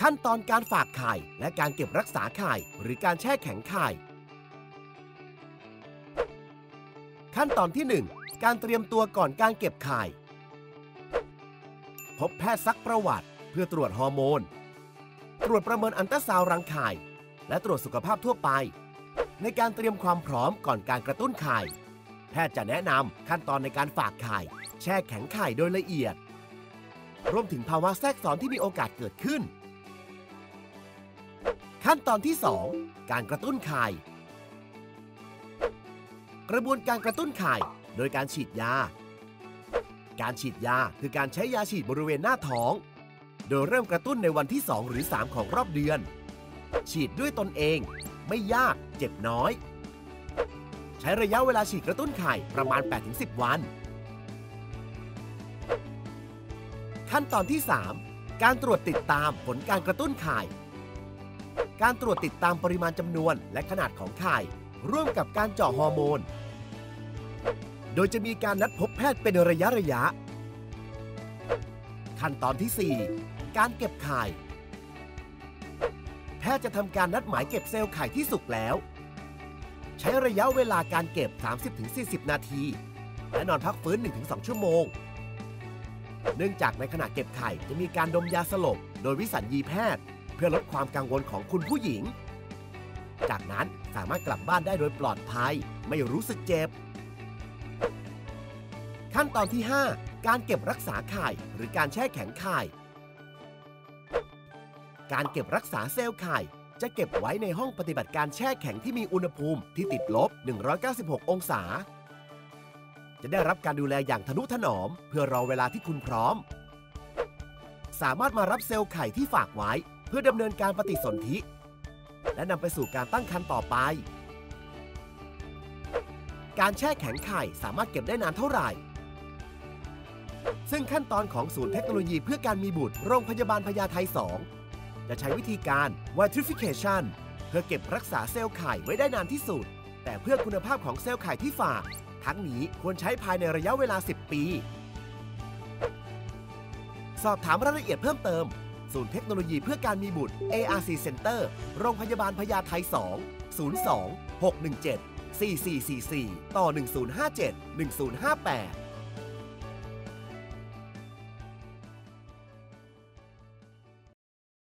ขั้นตอนการฝากไข่และการเก็บรักษาไข่หรือการแช่แข็งไข่ขั้นตอนที่ 1 การเตรียมตัวก่อนการเก็บไข่ พบแพทย์ซักประวัติ เพื่อตรวจฮอร์โมน ตรวจประเมินอันตราซาวรังไข่ และตรวจสุขภาพทั่วไป ในการเตรียมความพร้อมก่อนการกระตุ้นไข่ แพทย์จะแนะนำขั้นตอนในการฝากไข่ แช่แข็งไข่โดยละเอียด รวมถึงภาวะแทรกซ้อนที่มีโอกาสเกิดขึ้น ขั้นตอนที่ 2 การกระตุ้นไข่ กระบวนการกระตุ้นไข่ โดยการฉีดยา การฉีดยาคือการใช้ยาฉีดบริเวณหน้าท้อง โดยเริ่มกระตุ้นในวันที่ 2 หรือ 3 ของรอบเดือน ฉีดด้วยตนเอง ไม่ยาก เจ็บน้อย ใช้ระยะเวลาฉีดกระตุ้นไข่ประมาณ 8-10 วัน ขั้นตอนที่ 3 การตรวจติดตามผลการกระตุ้นไข่ การตรวจติดตามปริมาณจำนวนและขนาดของไข่ร่วมกับการเจาะฮอร์โมน โดยจะมีการนัดพบแพทย์เป็นระยะระยะ ขั้นตอนที่ 4 การเก็บไข่ แพทย์จะทำการนัดหมายเก็บเซลล์ไข่ที่สุกแล้ว ใช้ระยะเวลาการเก็บ 30-40 นาที และนอนพักฟื้น 1-2 ชั่วโมง เนื่องจากในขณะเก็บไข่จะมีการดมยาสลบโดยวิสัญญีแพทย์ เพื่อลดความกังวลของคุณผู้หญิง จากนั้นสามารถกลับบ้านได้โดยปลอดภัย ไม่รู้สึกเจ็บ ขั้นตอนที่ 5 การเก็บรักษาไข่หรือการแช่แข็งไข่การเก็บรักษาเซลล์ไข่จะเก็บไว้ในห้องปฏิบัติการแช่แข็งที่มีอุณหภูมิที่ติดลบ 196 องศา จะได้รับการดูแลอย่างทนุถนอม เพื่อรอเวลาที่คุณพร้อม สามารถมารับเซลล์ไข่ที่ฝากไว้ เพื่อดำเนินการปฏิสนธิ และนำไปสู่การตั้งครรภ์ต่อไป การแช่แข็งไข่สามารถเก็บได้นานเท่าไหร่ ซึ่งขั้นตอนของศูนย์เทคโนโลยีเพื่อการมีบุตรโรงพยาบาลพญาไท 2 จะใช้วิธีการ vitrification เพื่อเก็บรักษาเซลล์ไข่ไว้ได้นานที่สุด แต่เพื่อคุณภาพของเซลล์ไข่ที่ฝาก ทั้งนี้ควรใช้ภายในระยะเวลา 10 ปี สอบถามรายละเอียดเพิ่มเติม ศูนย์เทคโนโลยีเพื่อการมีบุตร ARC Center โรงพยาบาลพญาไท 2 02 617 4444 ต่อ 1057 1058